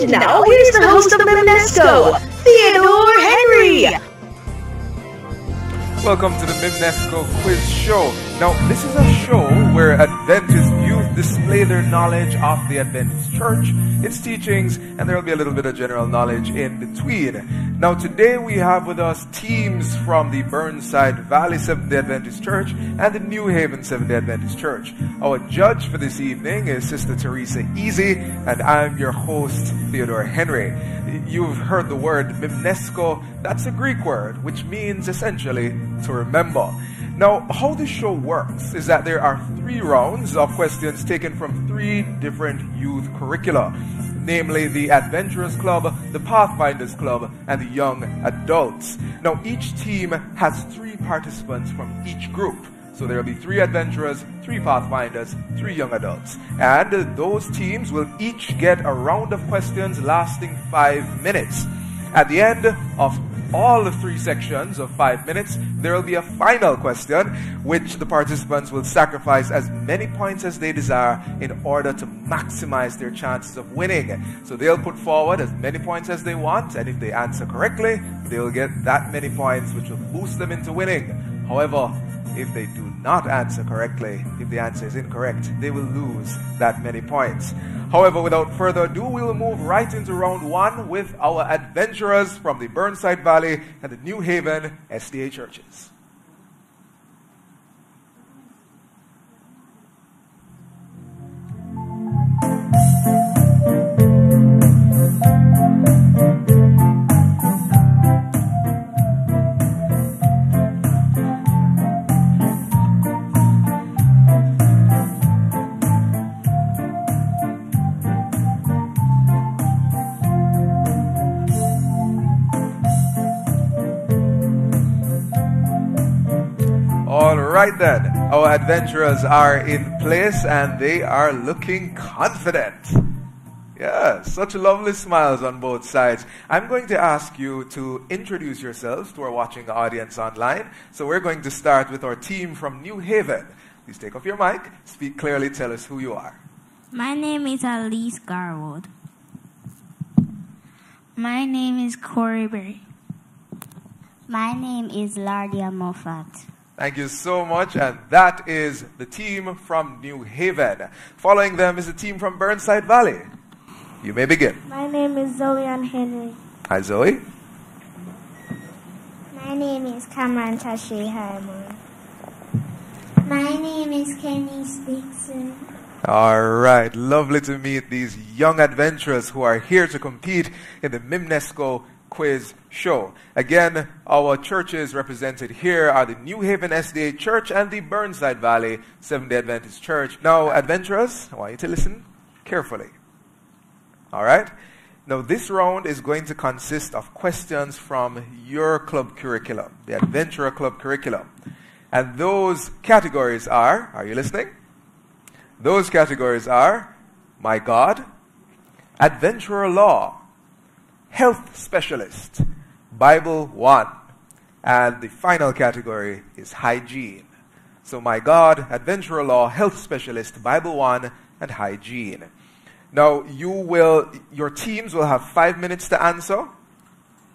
And now here's the host of Mimnesko, Theodore Henry. Welcome to the Mimnesko Quiz Show. Now, this is a show where Adventist youth display their knowledge of the Adventist Church, its teachings, and there will be a little bit of general knowledge in between. Now, today we have with us teams from the Burnside Valley Seventh day Adventist Church and the New Haven Seventh day Adventist Church. Our judge for this evening is Sister Teresa Easy, and I'm your host, Theodore Henry. You've heard the word Mimnesko, that's a Greek word, which means essentially to remember. Now, how this show works is that there are three rounds of questions taken from three different youth curricula, namely the Adventurers Club, the Pathfinders Club, and the Young Adults. Now, each team has three participants from each group. So there will be three adventurers, three pathfinders, three young adults. And those teams will each get a round of questions lasting five minutes. At the end of all the three sections of five minutes, there will be a final question, which the participants will sacrifice as many points as they desire in order to maximize their chances of winning. So they'll put forward as many points as they want, and if they answer correctly, they'll get that many points, which will boost them into winning. However, if they do not answer correctly, if the answer is incorrect, they will lose that many points. However, without further ado, we will move right into round one with our adventurers from the Burnside Valley and the New Haven SDA churches. All right then, our adventurers are in place and they are looking confident. Yeah, such lovely smiles on both sides. I'm going to ask you to introduce yourselves to our watching audience online. So we're going to start with our team from New Haven. Please take off your mic, speak clearly, tell us who you are. My name is Elise Garwood. My name is Corey Berry. My name is Lardia Moffat. Thank you so much. And that is the team from New Haven. Following them is the team from Burnside Valley. You may begin. My name is Zoe Ann Henry. Hi, Zoe. My name is Cameron Tashi Harmon. My name is Kenny Spixon. All right. Lovely to meet these young adventurers who are here to compete in the Mimnesko quiz show. Again, our churches represented here are the New Haven SDA Church and the Burnside Valley Seventh day Adventist Church. Now, adventurers, I want you to listen carefully. All right? Now, this round is going to consist of questions from your club curriculum, the Adventurer Club curriculum. And those categories are, are you listening? Those categories are My God, Adventurer Law, Health Specialist, Bible 1, and the final category is Hygiene. So, My God, Adventurer Law, Health Specialist, Bible 1, and Hygiene. Now, you will, your teams will have five minutes to answer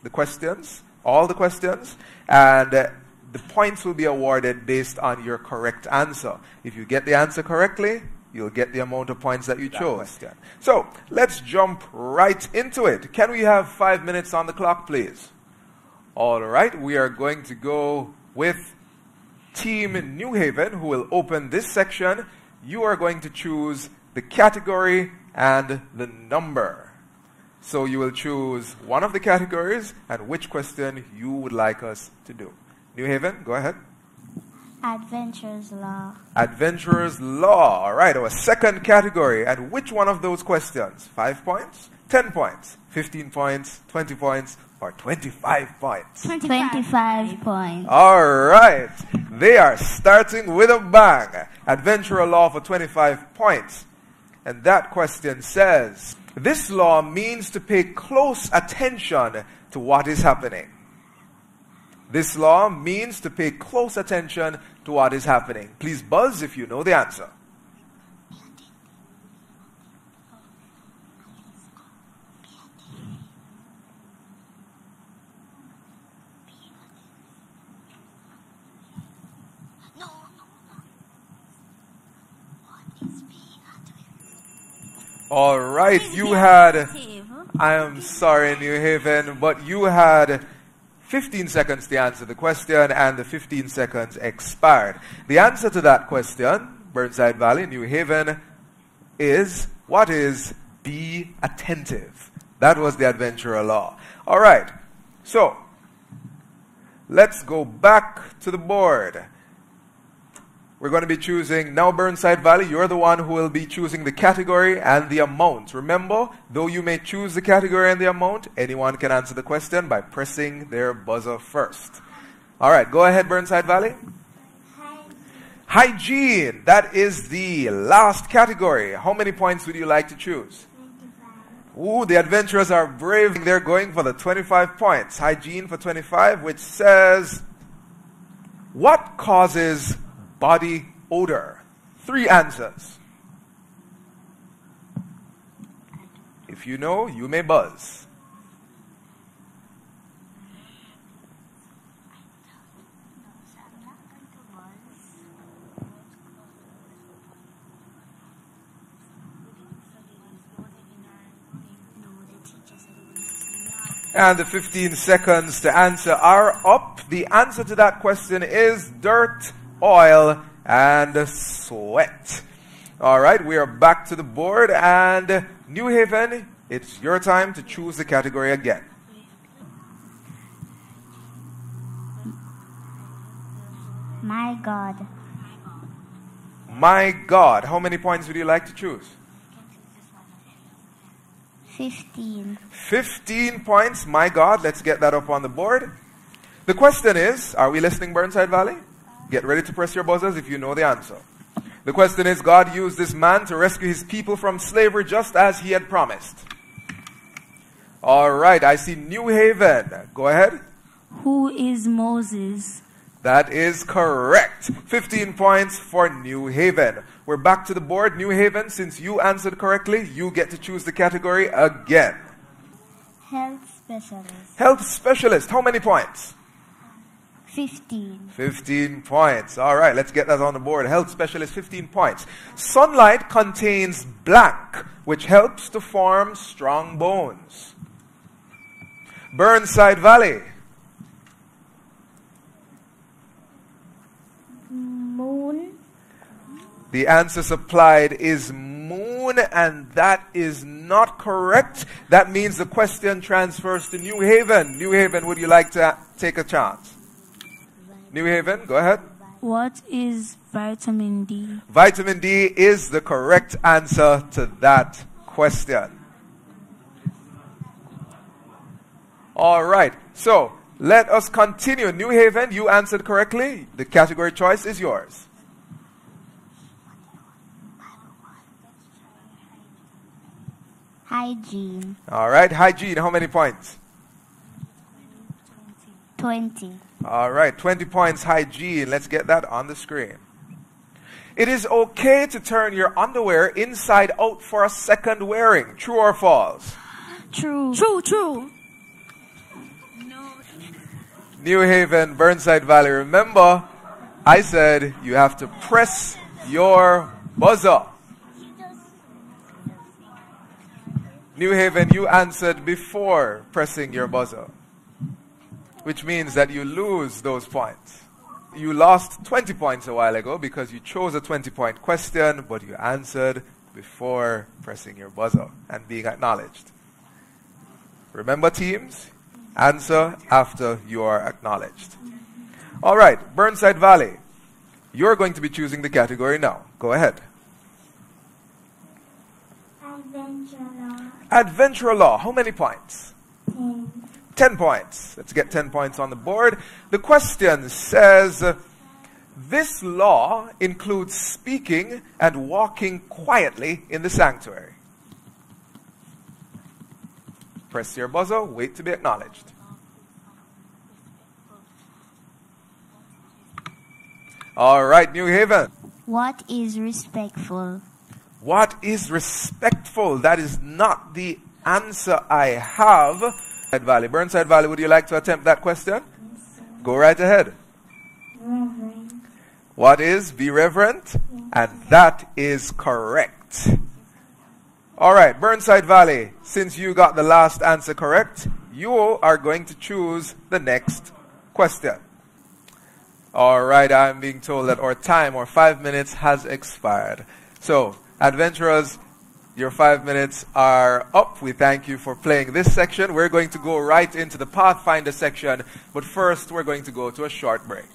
the questions, all the questions, and uh, the points will be awarded based on your correct answer. If you get the answer correctly, you'll get the amount of points that you chose. So, let's jump right into it. Can we have five minutes on the clock, please? All right, we are going to go with Team New Haven, who will open this section. You are going to choose the category and the number. So you will choose one of the categories and which question you would like us to do. New Haven, go ahead. Adventures Law. Adventurer's Law. All right, our second category. And which one of those questions? Five points, 10 points, 15 points, 20 points, or 25 points? 25 points. All right. They are starting with a bang. Adventurer Law for 25 points. And that question says, this law means to pay close attention to what is happening. This law means to pay close attention to what is happening. Please buzz if you know the answer. All right, you had. I am sorry, New Haven, but you had 15 seconds to answer the question, and the 15 seconds expired. The answer to that question, Burnside Valley, New Haven, is what is be attentive? That was the adventurer law. All right, so let's go back to the board. We're going to be choosing now Burnside Valley. You're the one who will be choosing the category and the amount. Remember, though you may choose the category and the amount, anyone can answer the question by pressing their buzzer first. All right, go ahead, Burnside Valley. Hygiene. That is the last category. How many points would you like to choose? Ooh, the adventurers are brave. They're going for the 25 points. Hygiene for 25, which says, What causes body odor? Three answers. If you know, you may buzz. And the 15 seconds to answer are up. The answer to that question is dirt, oil, and sweat. All right, we are back to the board. And New Haven, it's your time to choose the category again. My God. My God, how many points would you like to choose? 15. 15 points. My God, let's get that up on the board. The question is Are we listening, Burnside Valley? Get ready to press your buzzers if you know the answer. The question is God used this man to rescue his people from slavery just as he had promised. All right, I see New Haven. Go ahead. Who is Moses? That is correct. 15 points for New Haven. We're back to the board. New Haven, since you answered correctly, you get to choose the category again. Health specialist. Health specialist, how many points? 15. 15 points. All right, let's get that on the board. Health specialist, 15 points. Sunlight contains black, which helps to form strong bones. Burnside Valley. Moon. The answer supplied is moon, and that is not correct. That means the question transfers to New Haven. New Haven, would you like to take a chance? New Haven, go ahead. What is vitamin D? Vitamin D is the correct answer to that question. All right, so let us continue. New Haven, you answered correctly. The category choice is yours. Hygiene. All right, hygiene, how many points? 20. All right, 20 points hygiene. Let's get that on the screen. It is okay to turn your underwear inside out for a second wearing. True or false? True. True, true. New Haven, Burnside Valley. Remember, I said you have to press your buzzer. New Haven, you answered before pressing your buzzer, which means that you lose those points. You lost 20 points a while ago because you chose a 20 point question, but you answered before pressing your buzzer and being acknowledged. Remember, teams? Answer after you are acknowledged. All right, Burnside Valley. You're going to be choosing the category now. Go ahead. Adventure law. Adventure law. How many points? 10. 10 points. Let's get 10 points on the board. The question says This law includes speaking and walking quietly in the sanctuary. Press your buzzer, wait to be acknowledged. All right, New Haven. What is respectful? What is respectful? That is not the answer I have. Burnside Valley. Burnside Valley, would you like to attempt that question? Go right ahead. Reverend. What is be reverent? And that is correct. All right, Burnside Valley, since you got the last answer correct, you are going to choose the next question. All right, I'm being told that our time, or five minutes, has expired. So, adventurers, your five minutes are up. We thank you for playing this section. We're going to go right into the Pathfinder section, but first, we're going to go to a short break.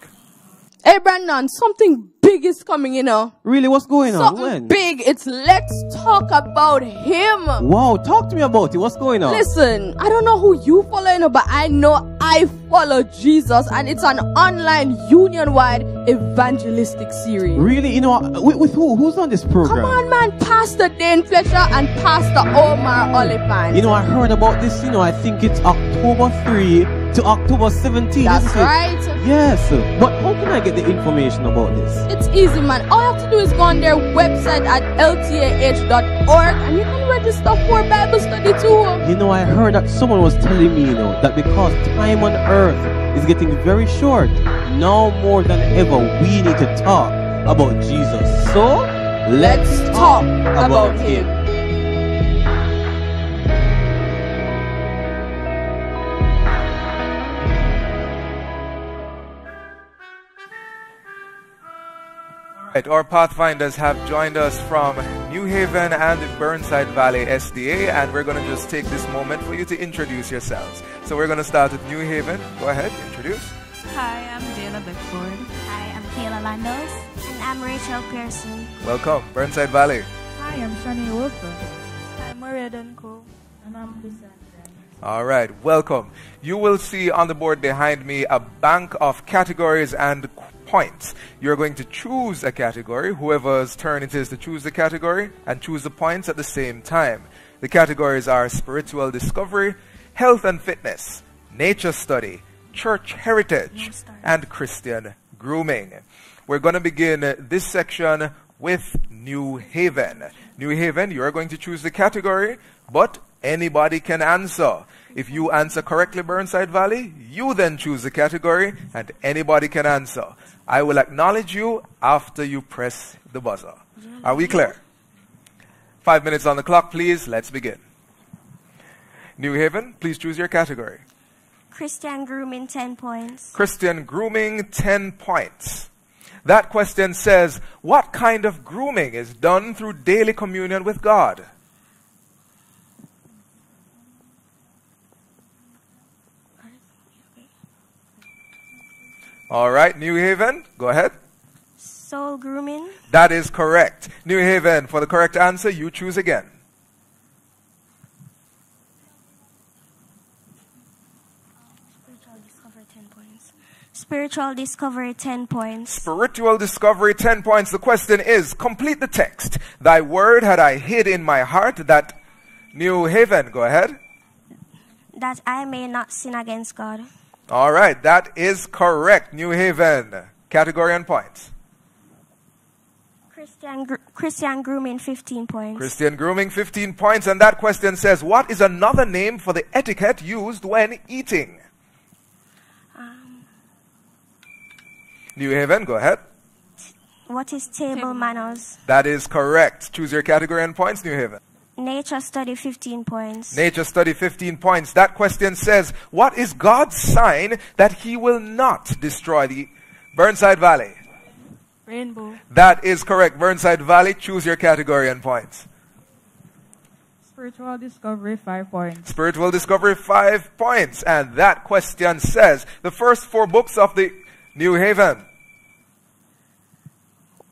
Hey Brandon, something big is coming, you know. Really, what's going on? Something When? big. It's let's talk about him. Wow, talk to me about it. What's going on? Listen, I don't know who you follow, you know, but I know I follow Jesus, and it's an online union-wide evangelistic series. Really, you know, uh, with, with who? Who's on this program? Come on, man, Pastor Dane Fletcher and Pastor Omar Oliphant. You know, I heard about this. You know, I think it's October 3 to October 17. That's isn't it? right. Yes, but how can I get the information about this? It's easy, man. All you have to do is go on their website at ltah.org and you can register for Bible study too. You know, I heard that someone was telling me, you know, that because time on earth is getting very short, now more than ever, we need to talk about Jesus. So, let's talk about him. Right, our Pathfinders have joined us from New Haven and the Burnside Valley SDA, and we're going to just take this moment for you to introduce yourselves. So we're going to start with New Haven. Go ahead, introduce. Hi, I'm Jayla Beckford. Hi, I'm Kayla Landos. And I'm Rachel Pearson. Welcome, Burnside Valley. Hi, I'm Shani Wilson. I'm Maria Dunco. And I'm Cassandra. All right, welcome. You will see on the board behind me a bank of categories and points. You're going to choose a category, whoever's turn it is to choose the category, and choose the points at the same time. The categories are spiritual discovery, health and fitness, nature study, church heritage, and Christian grooming. We're going to begin this section with New Haven. New Haven, you're going to choose the category, but anybody can answer. If you answer correctly, Burnside Valley, you then choose the category, and anybody can answer. I will acknowledge you after you press the buzzer. Are we clear? Five minutes on the clock, please. Let's begin. New Haven, please choose your category. Christian grooming 10 points. Christian grooming, 10 points. That question says, What kind of grooming is done through daily communion with God? All right, New Haven, go ahead. Soul grooming. That is correct. New Haven, for the correct answer, you choose again. Spiritual discovery 10 points. Spiritual discovery 10 points. Spiritual discovery, 10 points. The question is complete the text. Thy word had I hid in my heart that New Haven, go ahead. That I may not sin against God. All right, that is correct. New Haven, category and points. Christian, gr- Christian grooming 15 points. Christian grooming, 15 points. And that question says, What is another name for the etiquette used when eating? Um, New Haven, go ahead. what is table manners? That is correct. Choose your category and points, New Haven. Nature study 15 points. Nature study 15 points. That question says, What is God's sign that He will not destroy the Burnside Valley? Rainbow. That is correct. Burnside Valley, choose your category and points. Spiritual discovery, 5 points. Spiritual discovery, five points. And that question says, The first four books of the New Haven.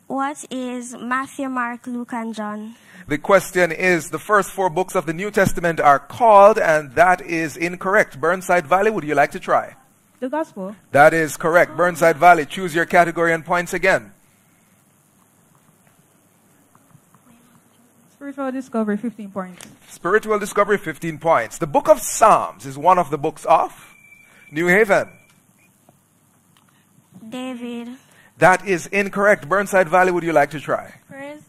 What is Matthew, Mark, Luke, and John? The question is, the first four books of the New Testament are called, and that is incorrect. Burnside Valley, would you like to try? The gospel. That is correct. Burnside Valley, choose your category and points again. Spiritual discovery, 15 points. Spiritual discovery, 15 points. The book of Psalms is one of the books of New Haven. David. That is incorrect. Burnside Valley, would you like to try? Praise.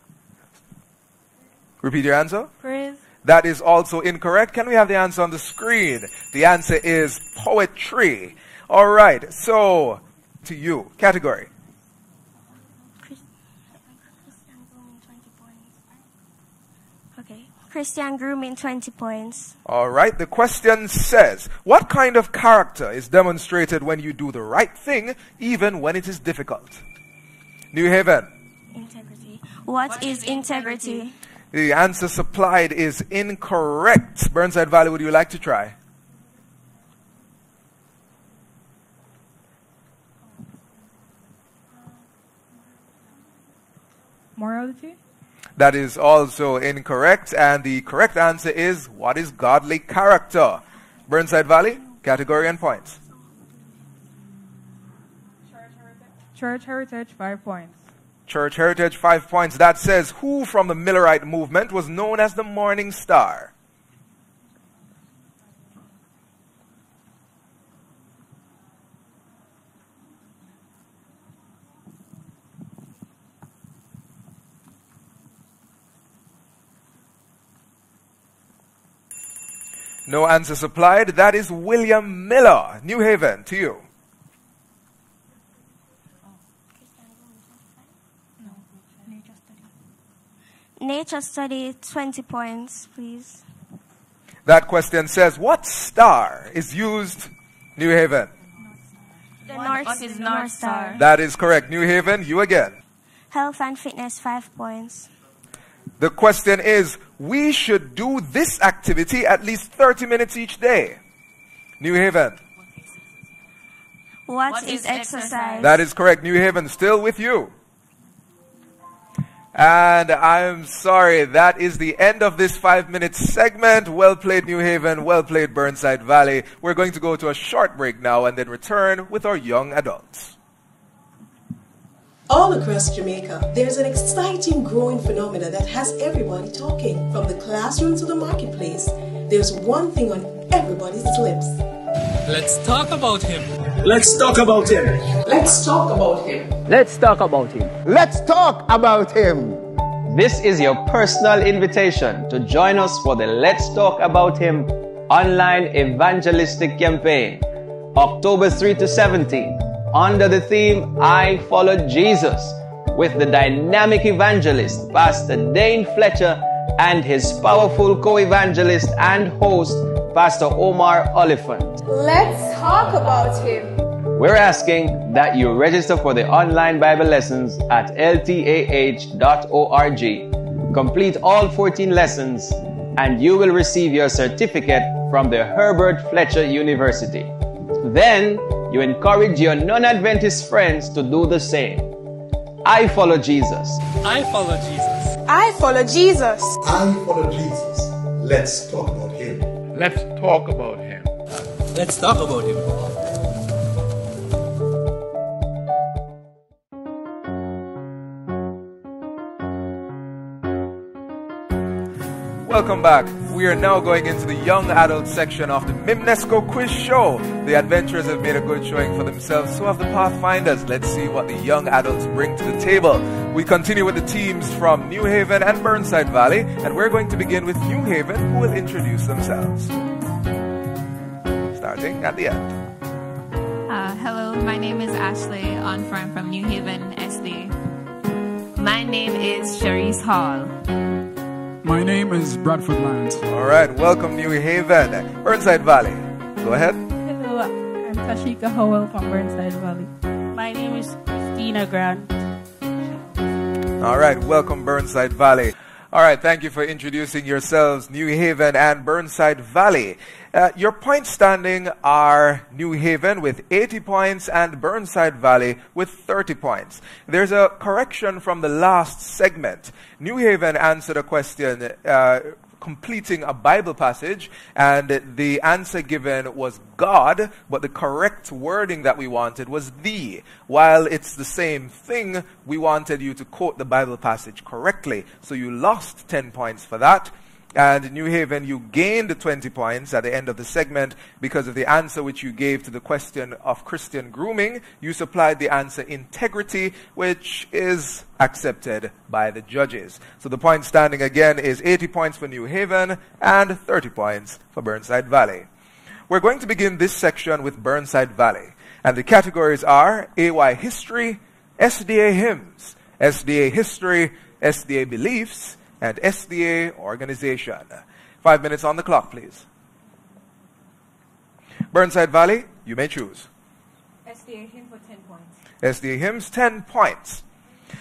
Repeat your answer. Praise. That is also incorrect. Can we have the answer on the screen? The answer is poetry. All right. So, to you, category. Chris- Christian grooming 20 points. Okay. Christian grooming 20 points. All right, the question says, What kind of character is demonstrated when you do the right thing, even when it is difficult? New Haven. Integrity. what is integrity? The answer supplied is incorrect. Burnside Valley, would you like to try? Morality? That is also incorrect, and the correct answer is what is godly character? Burnside Valley, category and points. Church heritage, five points. Church heritage, five points. That says who from the Millerite movement was known as the Morning Star? No answer supplied. That is William Miller. New Haven, to you. Nature study 20 points, please. That question says, what star is used? New Haven. The North, is North Star? That is correct. New Haven, you again. Health and fitness 5 points. The question is, we should do this activity at least 30 minutes each day. New Haven. what is exercise? That is correct. New Haven, still with you. And I'm sorry, that is the end of this five minute segment. Well played, New Haven. Well played, Burnside Valley. We're going to go to a short break now and then return with our young adults. All across Jamaica, there's an exciting growing phenomena that has everybody talking. From the classroom to the marketplace, there's one thing on everybody's lips. Let's talk about him. Let's talk about him. Let's talk about him. Let's talk about him. Let's talk about him. This is your personal invitation to join us for the Let's Talk About Him online evangelistic campaign, October 3 to 17, under the theme I Follow Jesus, with the dynamic evangelist, Pastor Dane Fletcher, and his powerful co evangelist and host, Pastor Omar Oliphant. Let's talk about him. We're asking that you register for the online Bible lessons at ltah.org. Complete all 14 lessons, and you will receive your certificate from the Herbert Fletcher University. Then, you encourage your non Adventist friends to do the same. I follow Jesus. I follow Jesus. I follow Jesus. I follow Jesus. Let's talk about him. Let's talk about him. Let's talk about him. Welcome back. We are now going into the young adult section of the Mimnesko Quiz Show. The adventurers have made a good showing for themselves, so have the Pathfinders. Let's see what the young adults bring to the table. We continue with the teams from New Haven and Burnside Valley, and we're going to begin with New Haven, who will introduce themselves. Starting at the end. Uh, hello, my name is Ashley Onfront from New Haven, SD. My name is Cherise Hall. My name is Bradford Lance. All right, welcome New Haven, Burnside Valley. Go ahead. Hello, I'm Tashika Howell from Burnside Valley. My name is Christina Grant. All right, welcome Burnside Valley. All right, thank you for introducing yourselves, New Haven and Burnside Valley. Uh, your point standing are New Haven with 80 points and Burnside Valley with 30 points. There's a correction from the last segment. New Haven answered a question uh, completing a Bible passage, and the answer given was God, but the correct wording that we wanted was thee. While it's the same thing, we wanted you to quote the Bible passage correctly. So you lost 10 points for that. And New Haven, you gained 20 points at the end of the segment because of the answer which you gave to the question of Christian grooming. You supplied the answer integrity, which is accepted by the judges. So the point standing again is 80 points for New Haven and 30 points for Burnside Valley. We're going to begin this section with Burnside Valley. And the categories are AY History, SDA Hymns, SDA History, SDA Beliefs, and SDA organization. Five minutes on the clock, please. Burnside Valley, you may choose. SDA hymn for 10 points. SDA hymns, 10 points.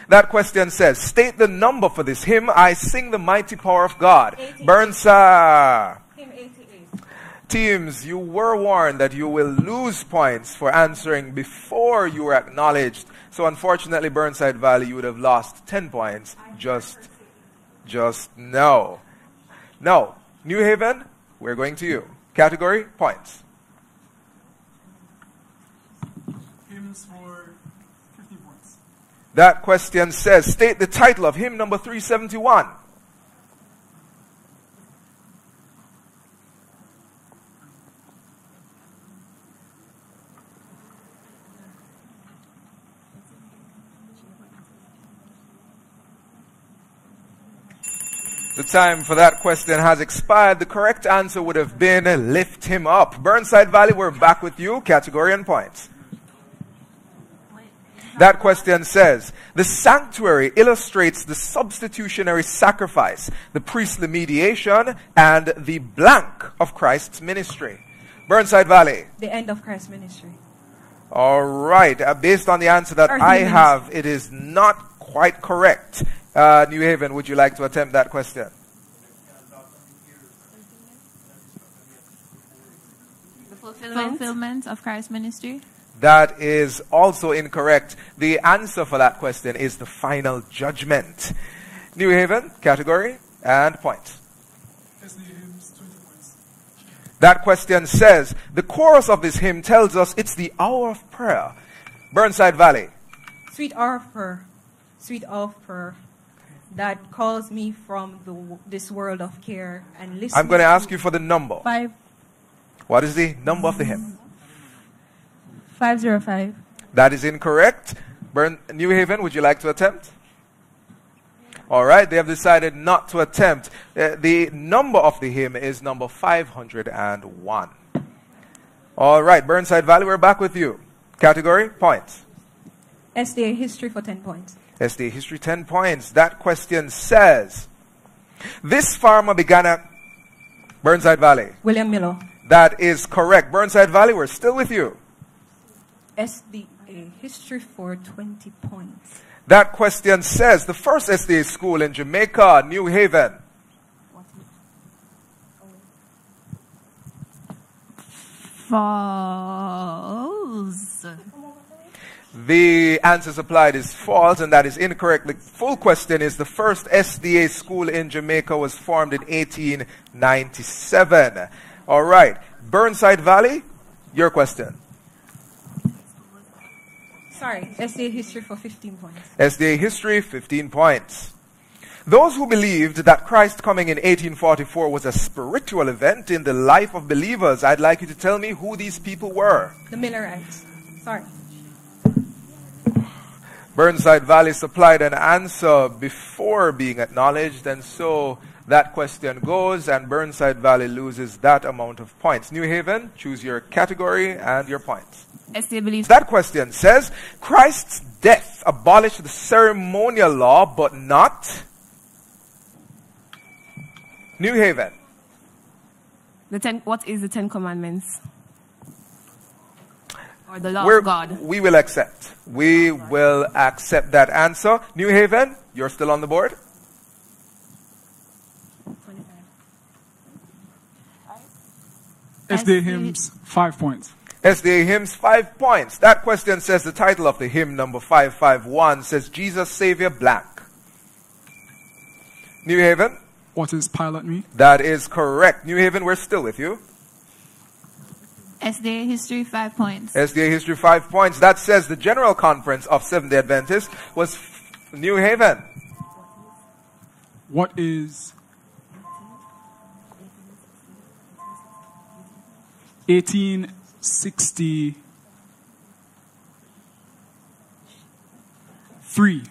That question says, state the number for this hymn, I sing the mighty power of God. 88. Burnside. Hymn 88. Teams, you were warned that you will lose points for answering before you were acknowledged. So unfortunately, Burnside Valley, you would have lost 10 points just, just no. No. New Haven, we're going to you. Category, points. Hymns for 15 points. That question says, state the title of hymn number 371. The time for that question has expired. The correct answer would have been lift him up. Burnside Valley, we're back with you. Category and points. That question says, the sanctuary illustrates the substitutionary sacrifice, the priestly mediation, and the blank of Christ's ministry. Burnside Valley. The end of Christ's ministry. All right. Uh, based on the answer that Or I have, it is not quite correct. Uh, New Haven, would you like to attempt that question? The fulfillment, of Christ's ministry. That is also incorrect. The answer for that question is the final judgment. New Haven, category and point. SDA hymns 20 points. That question says, the chorus of this hymn tells us it's the hour of prayer. Burnside Valley. Sweet hour of prayer. Sweet hour of prayer. That calls me from the, this world of care and listen. I'm going to ask you for the number. Five, What is the number of the hymn? 505. That is incorrect. Burn, New Haven, would you like to attempt? All right, they have decided not to attempt. Uh, the number of the hymn is number 501. All right, Burnside Valley, we're back with you. Category, points. SDA history for 10 points. SD History 10 points. That question says, this farmer began at Burnside Valley. William Miller. That is correct. Burnside Valley, we're still with you. SDA history for 20 points. That question says, the first SDA school in Jamaica, New Haven. False. The answer supplied is false, and that is incorrect. The full question is the first SDA school in Jamaica was formed in 1897. All right. Burnside Valley, your question. Sorry, SDA history for 15 points. SDA history, 15 points. Those who believed that Christ coming in 1844 was a spiritual event in the life of believers, I'd like you to tell me who these people were. The Millerites. Sorry. Burnside Valley supplied an answer before being acknowledged, and so that question goes, and Burnside Valley loses that amount of points. New Haven, choose your category and your points. That question says Christ's death abolished the ceremonial law, but not New Haven. the ten. What is the Ten Commandments? Or the law We're- of God? We will accept. We will accept that answer. New Haven, you're still on the board. SDA hymns 5 points. SDA hymns, five points. That question says the title of the hymn, number 551, says Jesus Savior blank. New Haven, What is pilot me? that is correct. New Haven, we're still with you. SDA history five points. SDA history, five points. That says the General Conference of Seventh day Adventists was New Haven. What is 1863?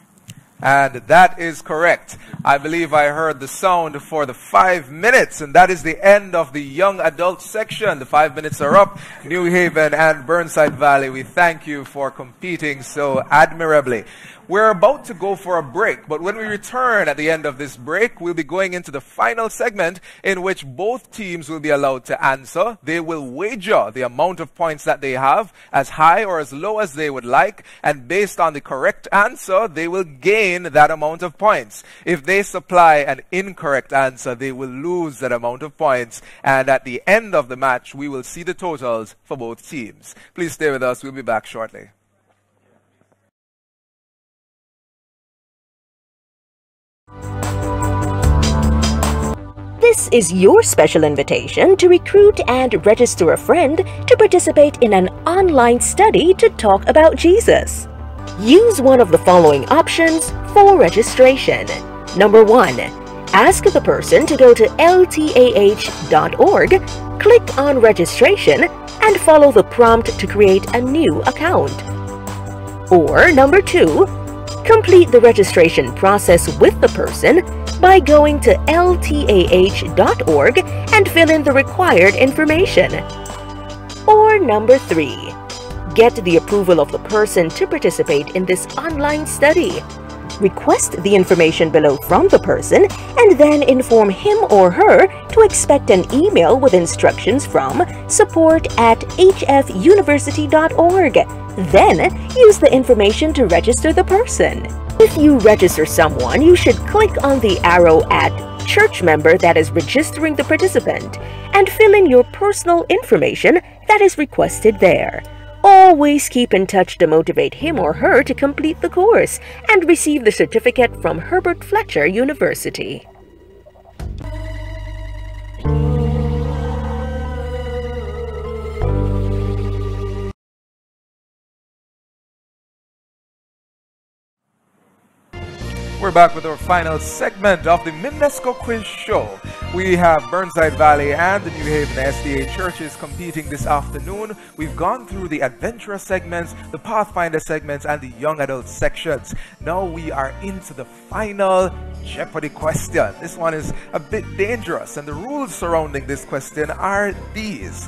And that is correct. I believe I heard the sound for the five minutes, and that is the end of the young adult section. The five minutes are up. New Haven and Burnside Valley, we thank you for competing so admirably. We're about to go for a break, but when we return at the end of this break, we'll be going into the final segment in which both teams will be allowed to answer. They will wager the amount of points that they have as high or as low as they would like, and based on the correct answer, they will gain that amount of points. If they supply an incorrect answer, they will lose that amount of points, and at the end of the match, we will see the totals for both teams. Please stay with us. We'll be back shortly. This is your special invitation to recruit and register a friend to participate in an online study to talk about Jesus. Use one of the following options for registration. Number one, ask the person to go to ltah.org, click on registration, and follow the prompt to create a new account. Or number two, complete the registration process with the person by going to ltah.org and fill in the required information. Or number three, get the approval of the person to participate in this online study. Request the information below from the person and then inform him or her to expect an email with instructions from support at hfuniversity.org. Then use the information to register the person. If you register someone, you should click on the arrow at church member that is registering the participant and fill in your personal information that is requested there. Always keep in touch to motivate him or her to complete the course and receive the certificate from Herbert Fletcher University. We're back with our final segment of the Mimnesko Quiz Show. We have Burnside Valley and the New Haven SDA churches competing this afternoon. We've gone through the adventurer segments, the Pathfinder segments, and the young adult sections. Now we are into the final Jeopardy question. This one is a bit dangerous, and the rules surrounding this question are these.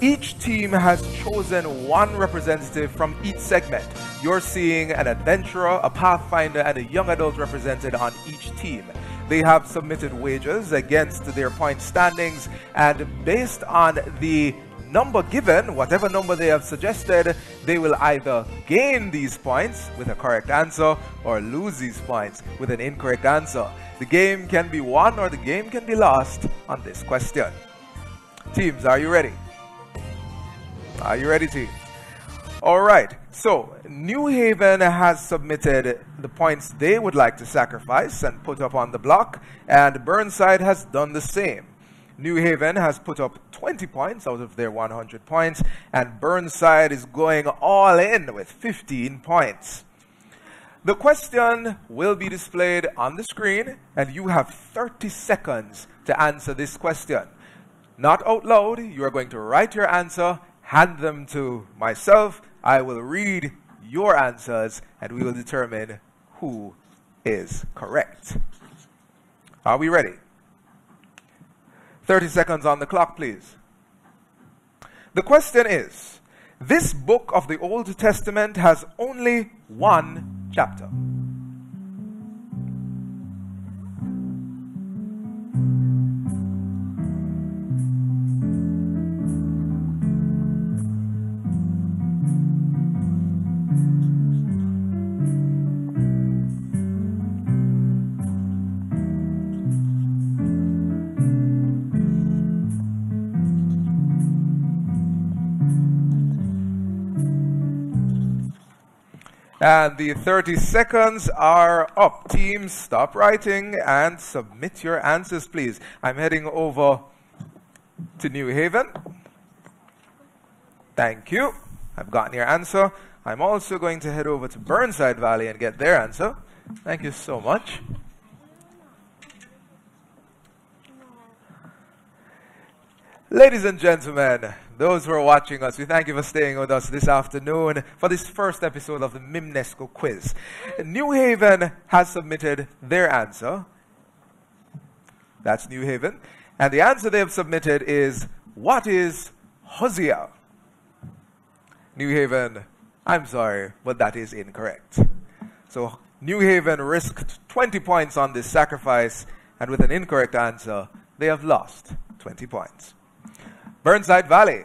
Each team has chosen one representative from each segment. You're seeing an adventurer, a pathfinder, and a young adult represented on each team. They have submitted wagers against their point standings, and based on the number given, whatever number they have suggested, they will either gain these points with a correct answer or lose these points with an incorrect answer. The game can be won or the game can be lost on this question. Teams, are you ready? Are you ready, team? All right. So, New Haven has submitted the points they would like to sacrifice and put up on the block, and Burnside has done the same. New Haven has put up 20 points out of their 100 points, and Burnside is going all in with 15 points. The question will be displayed on the screen, and you have 30 seconds to answer this question. Not out loud, you are going to write your answer hand them to myself. I will read your answers and we will determine who is correct. Are we ready? 30 seconds on the clock, please. The question is This book of the Old Testament has only one chapter. And the 30 seconds are up. Teams, stop writing and submit your answers, please. I'm heading over to New Haven. Thank you. I've gotten your answer. I'm also going to head over to Burnside Valley and get their answer. Thank you so much. Ladies and gentlemen, those who are watching us, we thank you for staying with us this afternoon for this first episode of the Mimnesko quiz. New Haven has submitted their answer. That's New Haven. And the answer they have submitted is What is Hosea? New Haven, I'm sorry, but that is incorrect. So New Haven risked 20 points on this sacrifice, and with an incorrect answer, they have lost 20 points. Burnside Valley,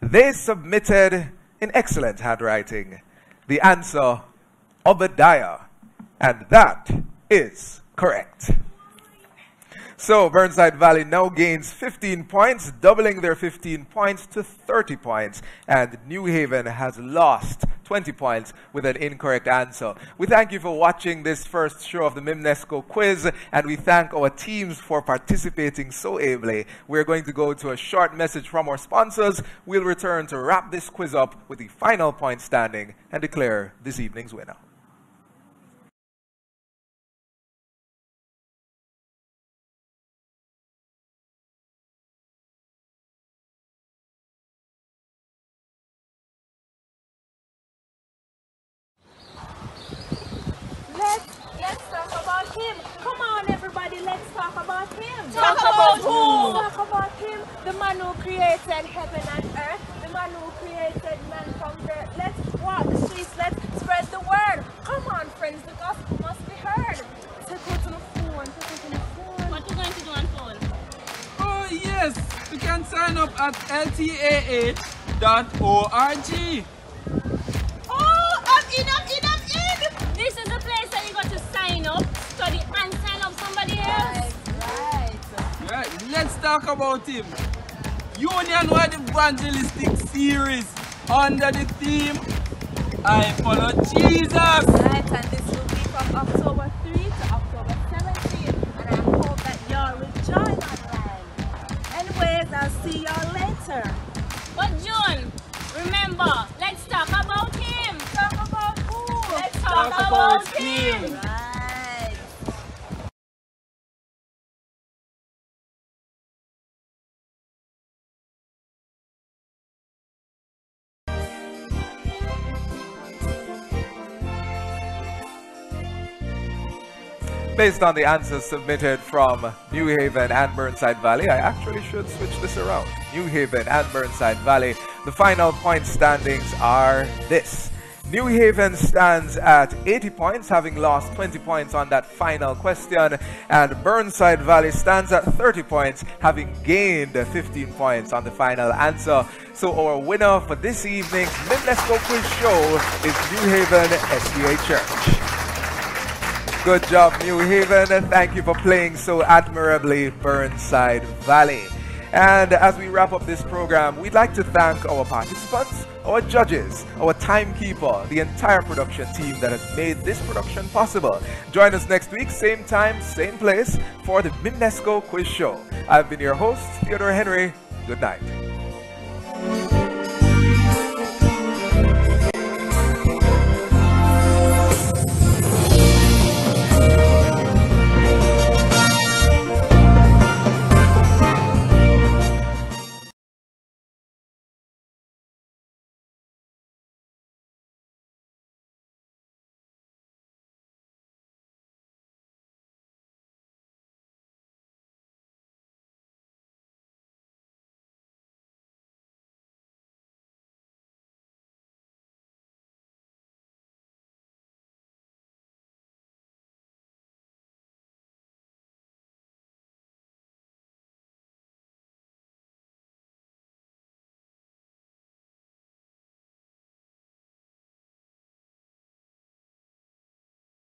they submitted in excellent handwriting the answer Obadiah, and that is correct. So Burnside Valley now gains 15 points, doubling their 15 points to 30 points. And New Haven has lost 20 points with an incorrect answer. We thank you for watching this first show of the Mimnesko quiz, and we thank our teams for participating so ably. We're going to go to a short message from our sponsors. We'll return to wrap this quiz up with the final point standing and declare this evening's winner. Let's let's talk about him. Come on, everybody, let's talk about him. Talk about who? Talk about him, the man who created heaven and earth, the man who created man from dirt. Let's walk the streets. Let's spread the word. Come on, friends, the gospel must be heard. Take out on the phone. Take out on the phone. What are you going to do on phone? Oh yes, you can sign up at ltaa.org. Oh, I'm in, I'm in, I'm in. This is the place that you got to sign up, study, and sign up somebody else. Right. Right, let's talk about him. Union Wide Evangelistic Series under the theme I Follow Jesus. Right, and this will be from October 3 to October 17. And I hope that y'all will join online. Anyways, I'll see y'all later. But June, remember, let's talk about him. Talk about who? Let's talk, about, him. Right. Based on the answers submitted from New Haven and Burnside Valley, I actually should switch this around. New Haven and Burnside Valley, the final point standings are this. New Haven stands at 80 points, having lost 20 points on that final question, and Burnside Valley stands at 30 points, having gained 15 points on the final answer. So our winner for this evening's Mimnesko Quiz Show is New Haven SDA Church. Good job, New Haven. And thank you for playing so admirably, Burnside Valley. And as we wrap up this program, we'd like to thank our participants, our judges, our timekeeper, the entire production team that has made this production possible. Join us next week, same time, same place, for the Mimnesko Quiz Show. I've been your host, Theodore Henry. Good night.